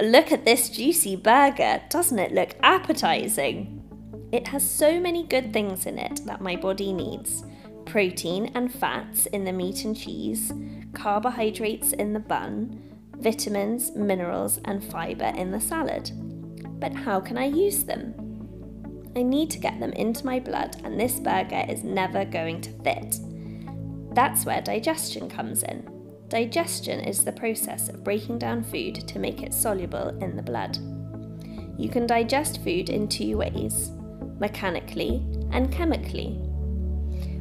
look at this juicy burger. Doesn't it look appetizing? It has so many good things in it that my body needs protein and fats in the meat and cheese, carbohydrates in the bun, vitamins, minerals, and fibre in the salad. But how can I use them? I need to get them into my blood, and this burger is never going to fit. That's where digestion comes in. Digestion is the process of breaking down food to make it soluble in the blood. You can digest food in two ways mechanically and chemically.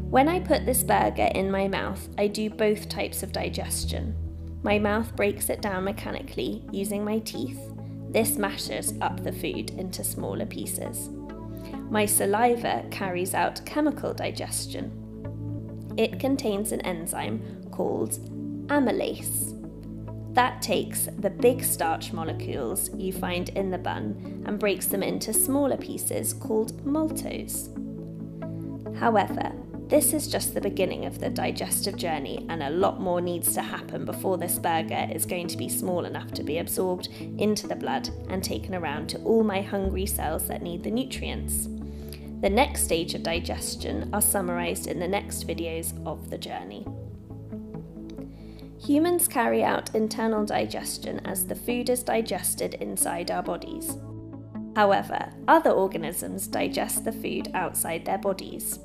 When I put this burger in my mouth, I do both types of digestion. My mouth breaks it down mechanically using my teeth. This mashes up the food into smaller pieces. My saliva carries out chemical digestion. It contains an enzyme called amylase. That takes the big starch molecules you find in the bun and breaks them into smaller pieces called maltose. However, this is just the beginning of the digestive journey, and a lot more needs to happen before this burger is going to be small enough to be absorbed into the blood and taken around to all my hungry cells that need the nutrients. The next stage of digestion are summarised in the next videos of the journey. Humans carry out internal digestion as the food is digested inside our bodies. However, other organisms digest the food outside their bodies.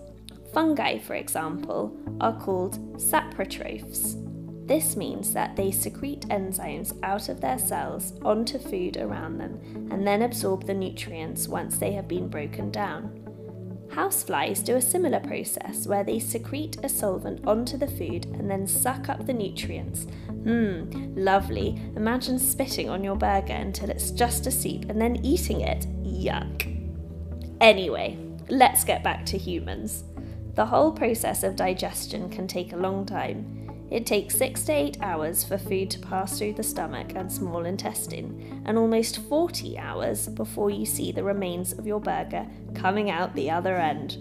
Fungi, for example, are called saprotrophs. This means that they secrete enzymes out of their cells onto food around them and then absorb the nutrients once they have been broken down. Houseflies do a similar process where they secrete a solvent onto the food and then suck up the nutrients. Mmm, lovely. Imagine spitting on your burger until it's just a soup and then eating it. Yuck. Anyway, let's get back to humans. The whole process of digestion can take a long time. It takes 6 to 8 hours for food to pass through the stomach and small intestine, and almost 40 hours before you see the remains of your burger coming out the other end.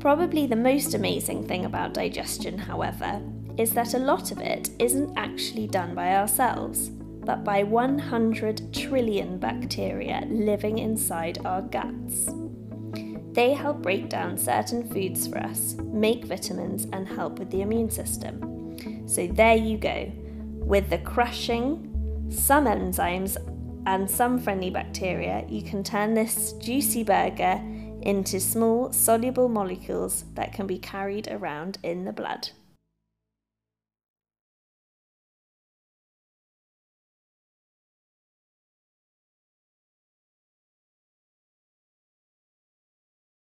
Probably the most amazing thing about digestion, however, is that a lot of it isn't actually done by ourselves, but by 100 trillion bacteria living inside our guts. They help break down certain foods for us, make vitamins, and help with the immune system. So there you go. With the crushing, some enzymes, and some friendly bacteria, you can turn this juicy burger into small soluble molecules that can be carried around in the blood.